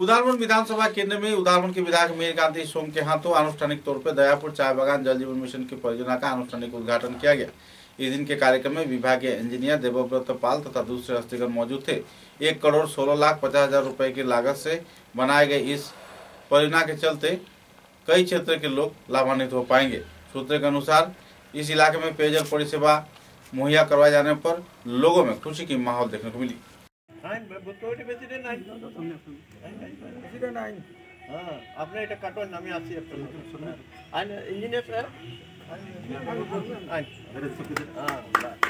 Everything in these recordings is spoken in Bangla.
उदालपुर विधानसभा केंद्र में उदालपुर के विधायक मीर कांति सोम के हाथों आनुष्ठानिक तौर पर दयापुर चाय बागान जल जीवन मिशन की परियोजना का आनुष्ठानिक उद्घाटन किया गया। इस दिन के कार्यक्रम में विभागीय इंजीनियर देवव्रत पाल तथा दूसरे हस्तीगण मौजूद थे। एक करोड़ सोलह लाख पचास हज़ार रुपए की लागत से बनाए गए इस परियोजना के चलते कई क्षेत्र के लोग लाभान्वित हो पाएँगे। सूत्र के अनुसार, इस इलाके में पेयजल परिसेवा मुहैया करवाए जाने पर लोगों में खुशी की माहौल देखने को मिली। আপনি এটা কাটুন আমি আছি একটা আইন ইঞ্জিনিয়ার স্যার আইন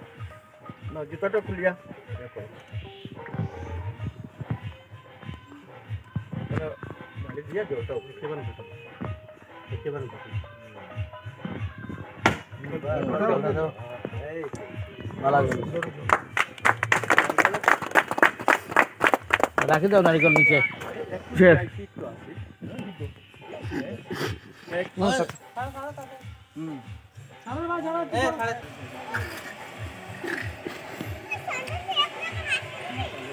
জুতাটা খুলিয়া। দেখো দিয়া দিও তো একেবারে দেখো একেবারে রাখি দাও নারিকল নিচে।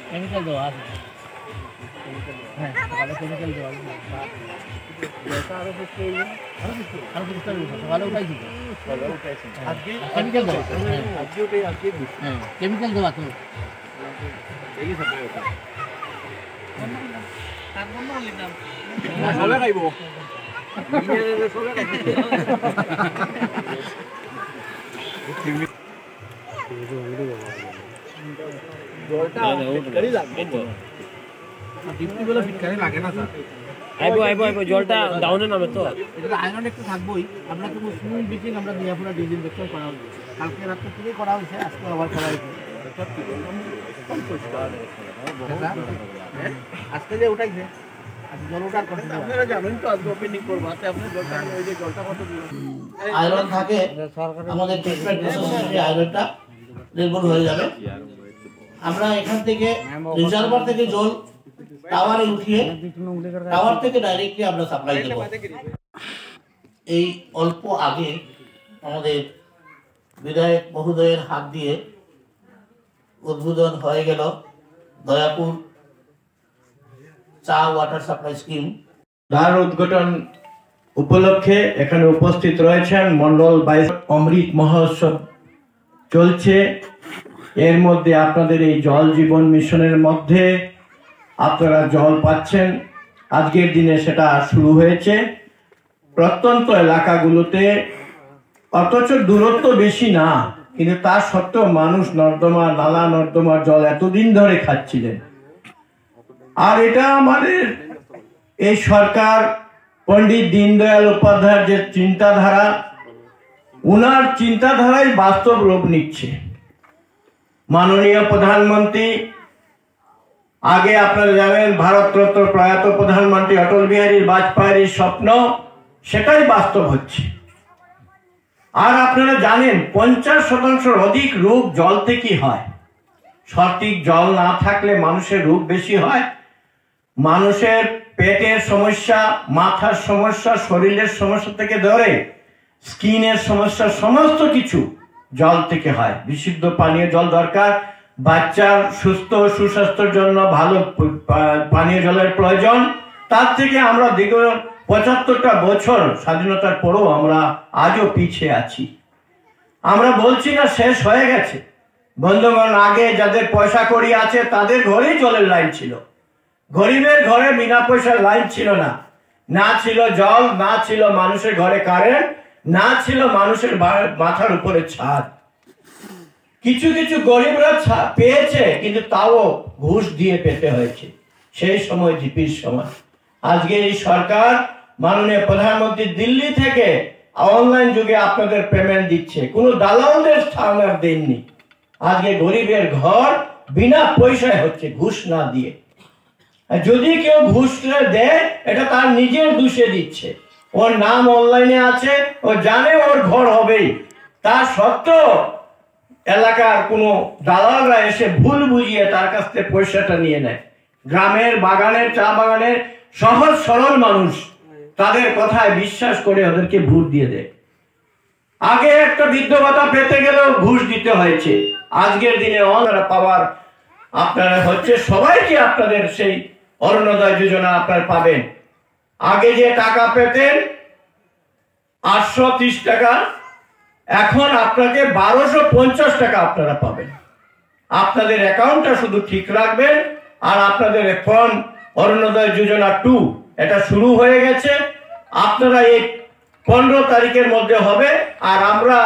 बारे में बता इसके बारे में রাখি দাও নারিকল নিচে কেমিক্যাল দেওয়া আছে হ্যাঁ সকালে কেমিক্যাল দেওয়া আছে আরো কিছু সকালে উঠাইছি কেমিক্যাল দেওয়া হ্যাঁ তো। আইবো আইবো আইবো জলটা ডাউনে নামে তো। এটা আয়রন একটু থাকবোই। আমরা কিন্তু সুইমিং বিচিং আমরা মিয়াপুরা করা হয়েছে। কালকে রাত্রে থেকেই করা হয়েছে আজকে আবার করা হয়েছে। আজকে যে উঠাইছে জল ওঠার কথা আপনারা জানেন তো আজকে যে জলটা কত আয়রন থাকে আমাদের ট্রিটমেন্ট আয়রনটা নির্ভর হয়ে যাবে। আমরা এখান থেকে রিজার্ভার থেকে জল টাওয়ারে উঠিয়ে টাওয়ার থেকে ডাইরেক্টলি আমরা সাপ্লাই দেব। এই অল্প আগে আমাদের বিধায়ক মহোদয়ের হাত দিয়ে উদ্বোধন হয়ে গেল দয়াপুর চা ওয়াটার সাপ্লাই স্কিম দ্বার উদ্ঘাটন উপলক্ষে এখানে উপস্থিত রয়েছেন মন্ডল বাইশ অমৃত মহোৎসব চলছে। এর মধ্যে আপনাদের এই জল জীবন মিশনের মধ্যে আপনারা জল পাচ্ছেন। আজকের দিনে সেটা শুরু হয়েছে। প্রত্যন্ত এলাকাগুলোতে অথচ দূরত্ব বেশি না, কিন্তু তা সত্ত্বেও মানুষ নর্দমা, নালা নর্দমার জল এতদিন ধরে খাচ্ছিলেন। আর এটা আমাদের এই সরকার পণ্ডিত দীনদয়াল উপাধ্যায়ের যে চিন্তাধারা, উনার চিন্তাধারাই বাস্তব রূপ নিচ্ছে। মাননীয় প্রধানমন্ত্রী, আগে আপনারা জানেন ভারতরত্ন প্রয়াত প্রধানমন্ত্রী অটল বিহারী বাজপেয়ীর স্বপ্ন, সেটাই বাস্তব হচ্ছে। আর আপনারা জানেন পঞ্চাশ শতাংশের অধিক রোগ জল থেকেই হয়। সঠিক জল না থাকলে মানুষের রোগ বেশি হয়। মানুষের পেটের সমস্যা, মাথার সমস্যা, শরীরের সমস্যা থেকে ধরে স্কিনের সমস্যা, সমস্ত কিছু জল থেকে হয়। বিশুদ্ধ পানীয় জল দরকার। বাচ্চার সুস্থ, সুস্বাস্থ্যের জন্য ভালো পানীয় জলের প্রয়োজন। তার থেকে আমরা দীর্ঘ পঁচাত্তরটা বছর স্বাধীনতার পরেও আমরা আজও পিছিয়ে আছি। আমরা বলছি না শেষ হয়ে গেছে। বন্ধুগণ, আগে যাদের পয়সা করি আছে, তাদের ঘরেই জলের লাইন ছিল। গরিবের ঘরে বিনা পয়সার লাইন ছিল না। না ছিল জল, না ছিল মানুষের ঘরে কারেন্ট না ছিল মানুষের মাথার উপরে ছাদ। কিছু কিছু গরিবরা পেয়েছে, কিন্তু তাও ঘুষ দিয়ে পেতে হয়েছে। সেই সময় জিপির সময়। আজকে এই সরকার মাননীয় প্রধানমন্ত্রী দিল্লি থেকে অনলাইন যুগে আপনাদের পেমেন্ট দিচ্ছে। কোনো দালালদের স্থান আর দেননি। আজকে গরিবের ঘর বিনা পয়সায় হচ্ছে, ঘুষ না দিয়ে। যদি কেউ ঘুষ দেয়, এটা তার নিজের দোষে দিচ্ছে। ওর নাম অনলাইনে আছে, ও জানে ওর ঘর হবেই। তা সত্ত্বেও এলাকার কোনো দালালরা এসে ভুল বুঝিয়ে তার কাছ থেকে পয়সাটা নিয়ে নেয়। গ্রামের বাগানের, চা বাগানের সহজ সরল মানুষ তাদের কথায় বিশ্বাস করে ওদেরকে ভোট দিয়ে দেয়। আগে একটা বৃদ্ধ ভাতা পেতে গেলেও ঘুষ দিতে হয়েছে। আজকের দিনে অনারা পাওয়ার আপনারা হচ্ছে সবাইকে আপনাদের সেই অরুণোদয় যোজনা আপনারা পাবেন। আগে যে টাকা পেতেন আটশো ত্রিশ টাকা, এখন আপনাকে বারোশো পঞ্চাশ টাকা আপনারা পাবেন। আপনাদের অ্যাকাউন্টটা শুধু ঠিক রাখবেন আর আপনাদের এখন অরুণোদয় যোজনা টু, এটা শুরু হয়ে গেছে। আপনারা এই পনেরো তারিখের মধ্যে হবে আর আমরা